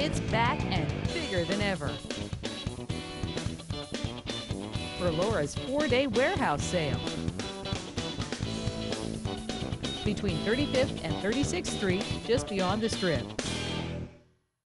It's back and bigger than ever. Perlora's four-day warehouse sale. Between 35th and 36th Street, just beyond the Strip.